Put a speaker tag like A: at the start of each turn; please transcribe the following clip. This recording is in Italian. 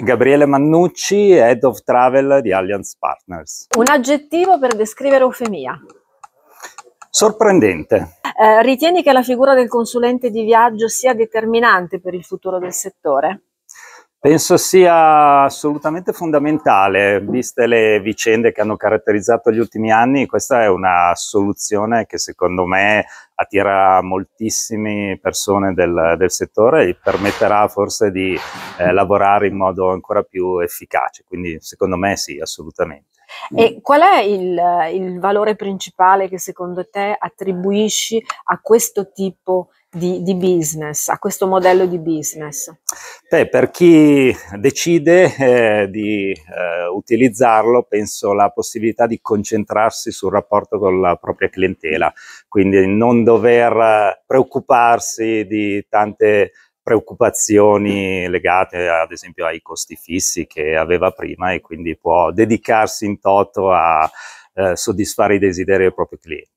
A: Gabriele Mannucci, Head of Travel di Allianz Partners.
B: Un aggettivo per descrivere Eufemia.
A: Sorprendente.
B: Eh, ritieni che la figura del consulente di viaggio sia determinante per il futuro del settore?
A: Penso sia assolutamente fondamentale, viste le vicende che hanno caratterizzato gli ultimi anni, questa è una soluzione che secondo me attira moltissime persone del, del settore e permetterà forse di eh, lavorare in modo ancora più efficace, quindi secondo me sì, assolutamente.
B: E qual è il, il valore principale che secondo te attribuisci a questo tipo di, di business, a questo modello di business?
A: Beh, per chi decide eh, di eh, utilizzarlo, penso la possibilità di concentrarsi sul rapporto con la propria clientela, quindi non dover preoccuparsi di tante preoccupazioni legate ad esempio ai costi fissi che aveva prima e quindi può dedicarsi in toto a eh, soddisfare i desideri del proprio cliente.